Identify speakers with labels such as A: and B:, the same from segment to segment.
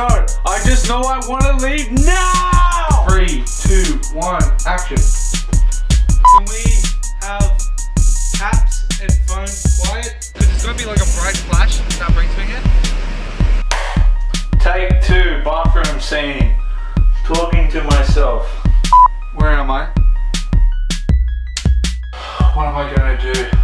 A: I just know I want to leave now. Three, two, one, action. Can we have taps and phone quiet?
B: It's gonna be like a bright flash that brings me here.
A: Take two, bathroom scene. Talking to myself.
B: Where am I?
A: What am I gonna do?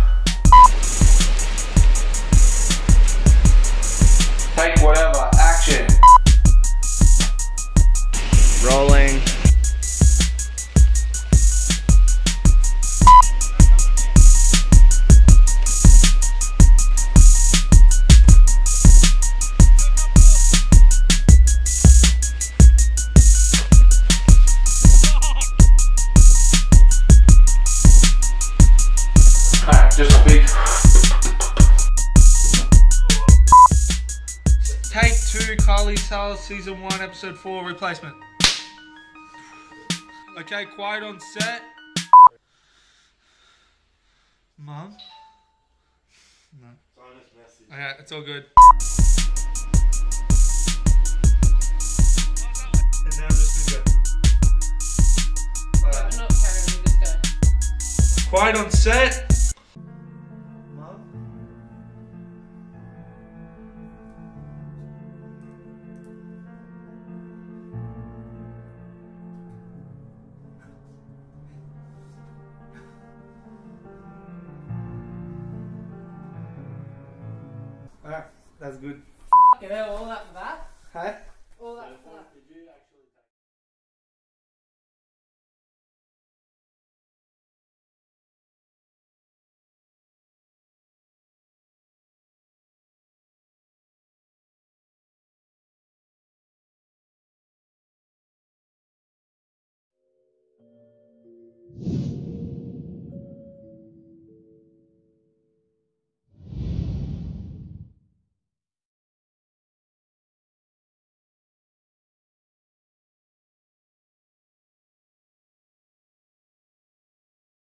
A: Take
B: two, Carly season one, episode four, replacement. Okay, quiet on set. Mom? No. Okay, it's all good. Quiet on set. Alright, that's good.
C: Fucking hell, all that for that?
B: Hey?
C: All that for that?